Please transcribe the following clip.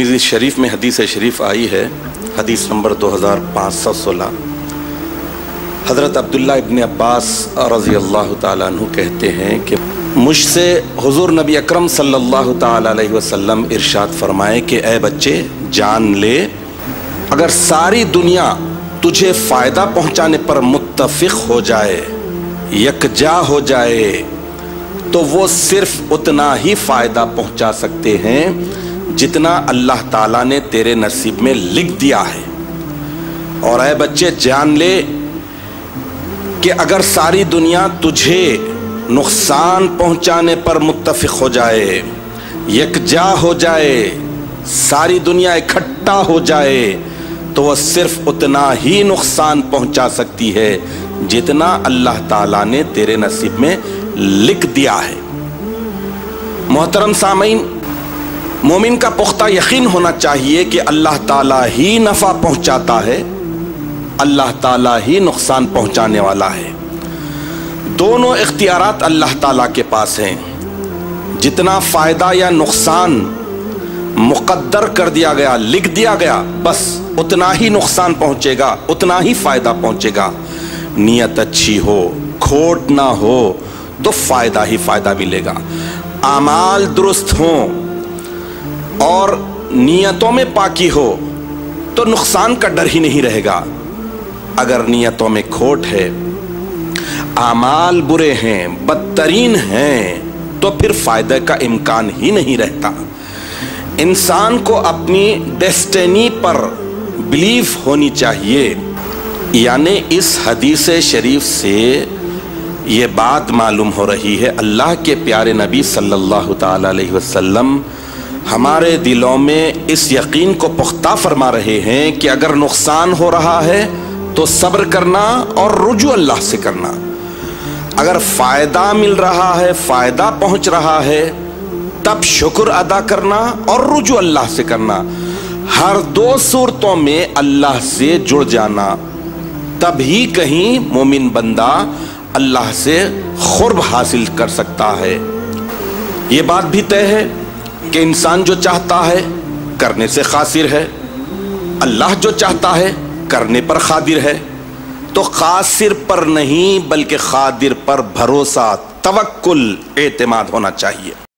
اس شریف میں حدیث شریف آئی ہے، حدیث نمبر دو ہزار پانچ سو سولہ۔ حضرت عبداللہ ابن عباس رضی اللہ تعالیٰ عنہ کہتے ہیں کہ مجھ سے حضور نبی اکرم صلی اللہ تعالیٰ علیہ وسلم ارشاد فرمائے کہ اے بچے، جان لے، اگر ساری دنیا تجھے فائدہ پہنچانے پر متفق ہو جائے، یکجا ہو جائے، تو وہ صرف اتنا ہی فائدہ پہنچا سکتے ہیں جتنا اللہ تعالیٰ نے تیرے نصیب میں لکھ دیا ہے۔ اور اے بچے، جان لے کہ اگر ساری دنیا تجھے نقصان پہنچانے پر متفق ہو جائے، یکجا ہو جائے، ساری دنیا اکٹھا ہو جائے، تو وہ صرف اتنا ہی نقصان پہنچا سکتی ہے جتنا اللہ تعالیٰ نے تیرے نصیب میں لکھ دیا ہے۔ محترم سامعین مومن کا پختہ یقین ہونا چاہیے کہ اللہ تعالیٰ ہی نفع پہنچاتا ہے، اللہ تعالیٰ ہی نقصان پہنچانے والا ہے۔ دونوں اختیارات اللہ تعالیٰ کے پاس ہیں۔ جتنا فائدہ یا نقصان مقدر کر دیا گیا، لکھ دیا گیا، بس اتنا ہی نقصان پہنچے گا، اتنا ہی فائدہ پہنچے گا۔ نیت اچھی ہو، کھوٹ نہ ہو، تو فائدہ ہی فائدہ ملے گا۔ اعمال درست ہوں اور نیتوں میں پاکی ہو تو نقصان کا ڈر ہی نہیں رہے گا۔ اگر نیتوں میں کھوٹ ہے، اعمال برے ہیں، بدترین ہیں، تو پھر فائدہ کا امکان ہی نہیں رہتا۔ انسان کو اپنی ڈیسٹینی پر بلیف ہونی چاہیے۔ یعنی اس حدیث شریف سے یہ بات معلوم ہو رہی ہے، اللہ کے پیارے نبی صلی اللہ تعالی علیہ وسلم ہمارے دلوں میں اس یقین کو پختہ فرما رہے ہیں کہ اگر نقصان ہو رہا ہے تو صبر کرنا اور رجوع اللہ سے کرنا۔ اگر فائدہ مل رہا ہے، فائدہ پہنچ رہا ہے، تب شکر ادا کرنا اور رجوع اللہ سے کرنا۔ ہر دو صورتوں میں اللہ سے جڑ جانا۔ تب ہی کہیں مومن بندہ اللہ سے خرب حاصل کر سکتا ہے۔ یہ بات بھی طے ہے۔ کہ انسان جو چاہتا ہے کرنے سے خاصر ہے، اللہ جو چاہتا ہے کرنے پر خادر ہے۔ تو خاصر پر نہیں، بلکہ خادر پر بھروسہ، توکل، اعتماد ہونا چاہیے۔